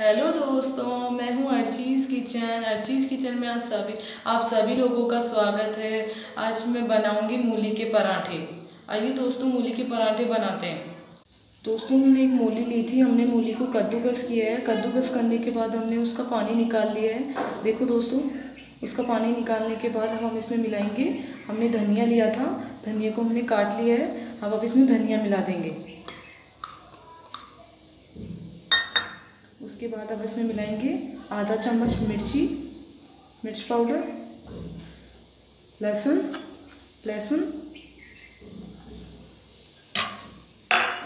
Hello दोस्तों, मैं हूँ अर्चीज़ किचन अर्चीज़ किचन में आज सभी, आप सभी लोगों का स्वागत है। आज मैं बनाऊँगी मूली के पराठे। आइए दोस्तों, मूली के पराठे बनाते हैं। दोस्तों, हमने एक मूली ली थी। हमने मूली को कद्दूकस किया है। कद्दूकस करने के बाद हमने उसका पानी निकाल लिया है। देखो दोस्तों, उसका पानी निकालने के बाद हम इसमें मिलाएँगे। हमने धनिया लिया था। धनिया को हमने काट लिया है। अब अब इसमें धनिया मिला देंगे। उसके बाद अब इसमें मिलाएँगे आधा चम्मच मिर्ची, मिर्च पाउडर, लहसुन लहसुन,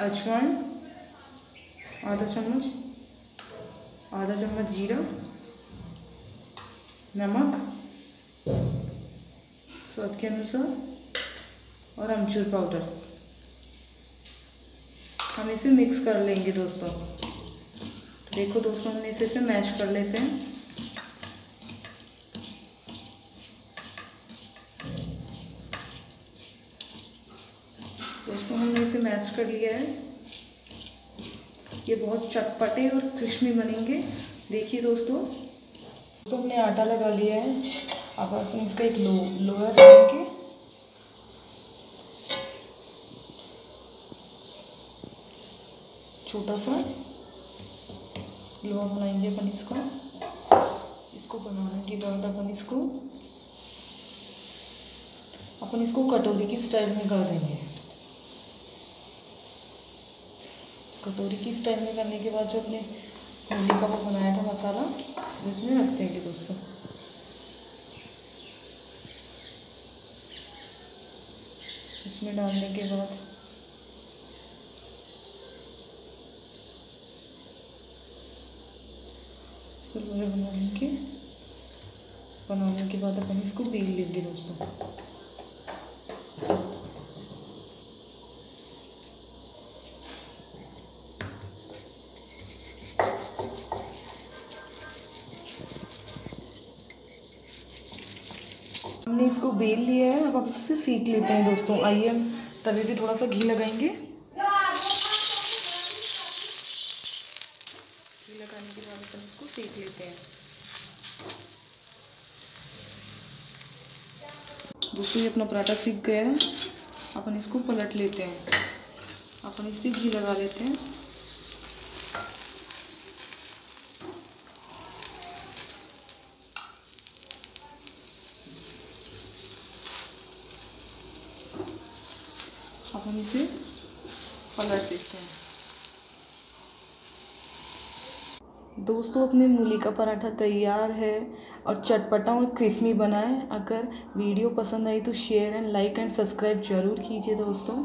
अजवाइन, आधा चम्मच आधा चम्मच जीरा, नमक, स्वाद के अनुसार, और अमचूर पाउडर। हम इसे मिक्स कर लेंगे दोस्तों। देखो दोस्तों हमने इसे से मैश कर लेते हैं। दोस्तों, हमने इसे मैश कर लिया है। ये बहुत चटपटे और क्रिस्पी बनेंगे। देखिए दोस्तों। दोस्तों, हमने आटा लगा लिया है। अब अपन इसका एक लो लोहा बनाएँगे छोटा सा। लोहा बनाएँगे अपन इसको इसको बनाने के बाद अपन इसको अपन इसको कटोरी की स्टाइल में कर देंगे। कटोरी की स्टाइल में करने के बाद जो अपने होली का वो बनाया था मसाला इसमें रख देंगे दोस्तों। इसमें डालने के बाद लोहे बना लेंगे बनाने के बाद अपन इसको बेल लेंगे दोस्तों। हमने इसको बेल लिया है। अब आप इससे सीख लेते हैं दोस्तों। आइए हम तवे पे थोड़ा सा घी लगाएँगे। घी लगाने के बाद अपन इसको सेक लेते हैं। दोस्तों, ये अपना पराठा सीख गया है। अपन इसको पलट लेते हैं। अपन इस पर घी लगा लेते हैं। अपन इसे पलट देते हैं। दोस्तों, अपने मूली का पराठा तैयार है और चटपटा और क्रिस्पी बना है। अगर वीडियो पसंद आई तो share and like and subscribe ज़रूर कीजिए दोस्तों।